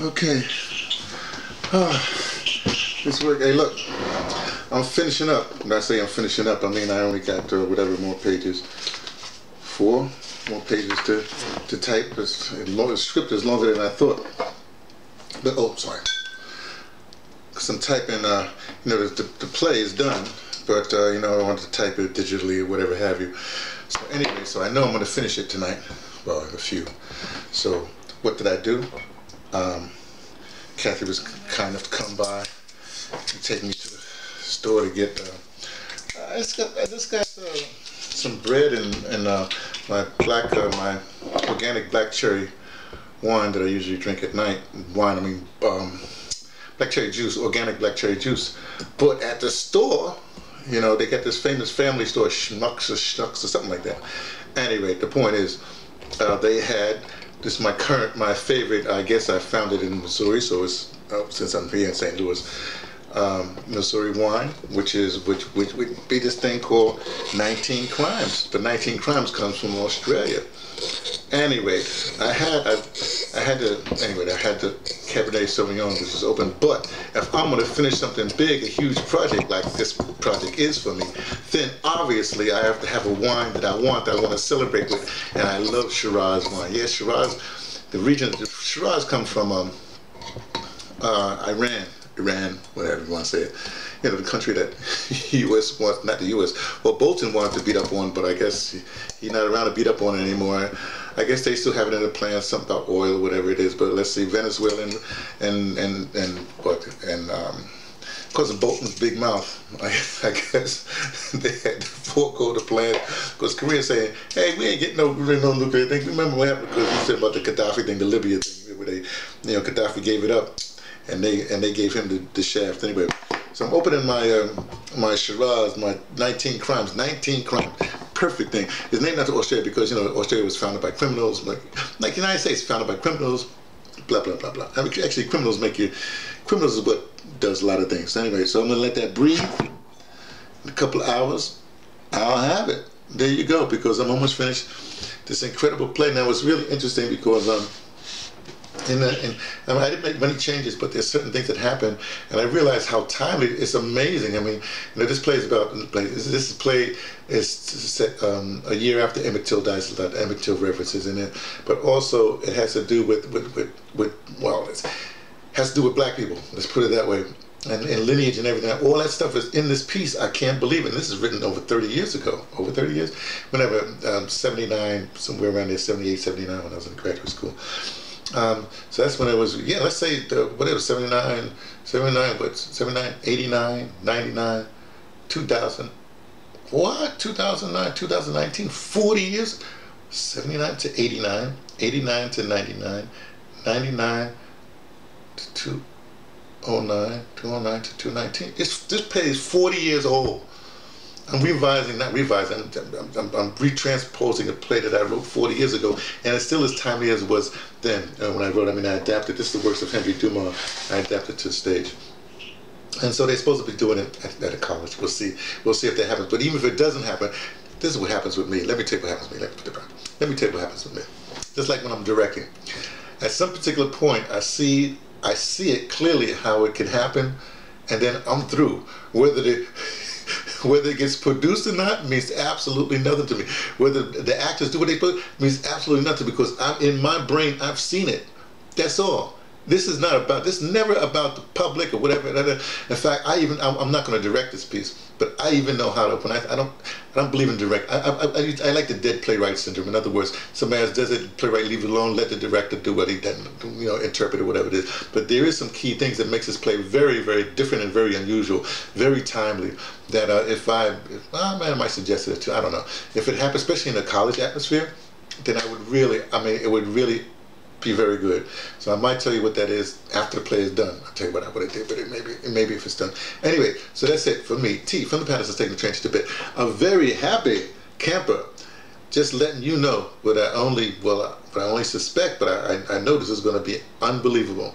Okay. Oh, this work. Hey, look. I'm finishing up. When I say I'm finishing up, I mean I only got uh, whatever more pages. Four more pages to to type. It's, the script is longer than I thought. But oh, sorry. I'm typing. Uh, you know, the, the play is done, but uh, you know I want to type it digitally or whatever have you. So anyway, so I know I'm going to finish it tonight. Well, a few. So what did I do? Um, Kathy was kind enough to come by and take me to the store to get. Uh, I just got, I just got uh, some bread and, and uh, my black, uh, my organic black cherry wine that I usually drink at night. Wine, I mean, um, black cherry juice, organic black cherry juice. But at the store, you know, they got this famous family store, Schmucks or Schnucks or something like that. Anyway, the point is, uh, they had this is my current, my favorite. I guess I found it in Missouri, so it's uh, since I'm here in St. Louis. Um, Missouri wine, which is which which would be this thing called 19 Crimes. But 19 Crimes comes from Australia. Anyway, I had I, I had to anyway I had the Cabernet Sauvignon which is open. But if I'm going to finish something big, a huge project like this project is for me, then obviously I have to have a wine that I want that I want to celebrate with, and I love Shiraz wine. Yes, Shiraz. The region Shiraz comes from um, uh, Iran. Iran, whatever you want to say it. You know, the country that U.S. wants, not the U.S. Well, Bolton wanted to beat up on, but I guess he, he's not around to beat up on anymore. I guess they still have it in the plan, something about oil, or whatever it is. But let's see, Venezuela and and and and what and um, because of Bolton's big mouth, I, I guess they had to forego the plan. Because Korea saying, "Hey, we ain't getting no no nuclear thing." Remember what happened? Because you said about the Gaddafi thing, the Libya thing, where they, you know, Gaddafi gave it up and they and they gave him the, the shaft anyway. So I'm opening my uh, my Shiraz, my 19 crimes, 19 crimes, perfect thing. It's named after Australia because you know Australia was founded by criminals, like like the United States founded by criminals, blah blah blah blah. I mean, actually, criminals make you criminals is what does a lot of things. So anyway, so I'm gonna let that breathe. In a couple of hours, I'll have it. There you go, because I'm almost finished this incredible play. Now it's really interesting because um and, and I, mean, I didn't make many changes, but there's certain things that happen, and I realized how timely. It's amazing. I mean, you know, this play is about this play is set um, a year after Emmett Till dies. A lot of Emmett Till references in it, but also it has to do with with with, with well, it has to do with black people. Let's put it that way. And, and, lineage and everything. All that stuff is in this piece. I can't believe it. And this is written over 30 years ago. Over 30 years? Whenever, um, 79, somewhere around there, 78, 79 when I was in graduate school. Um, so that's when it was, yeah, let's say, the, whatever, 79, 79, what, 79, 89, 99, 2000. What? 2009, 2019, 40 years? 79 to 89, 89 to 99, 99 to 209, 209 to 219. It's, this page is 40 years old. I'm revising, not revising, I'm, I'm, I'm, retransposing a play that I wrote 40 years ago, and it's still as timely as it was then uh, when I wrote. I mean, I adapted. This is the works of Henry Dumas. I adapted to the stage. And so they're supposed to be doing it at, at a college. We'll see. We'll see if that happens. But even if it doesn't happen, this is what happens with me. Let me you what happens with me. Let me, let me you what happens with me. Just like when I'm directing. At some particular point, I see I see it clearly how it can happen, and then I'm through. Whether the whether it gets produced or not means absolutely nothing to me. Whether the actors do what they put means absolutely nothing because I'm in my brain. I've seen it. That's all. This is not about. This is never about the public or whatever. In fact, I even I'm not going to direct this piece, but I even know how to. When I, I don't I don't believe in direct. I, I, I, I like the dead playwright syndrome. In other words, somebody else does it, playwright leave it alone, let the director do what he does, you know, interpret it, whatever it is. But there is some key things that makes this play very, very different and very unusual, very timely. That uh, if I, if, well, man, I might suggest it too. I don't know. If it happens, especially in a college atmosphere, then I would really, I mean, it would really be very good. So I might tell you what that is after the play is done. I'll tell you what I, would have did, but it maybe it maybe if it's done. Anyway, so that's it for me. T from the Pattersons taking the train to Tibet. A very happy camper. Just letting you know what I only well what I only suspect, but I, I know this is going to be unbelievable.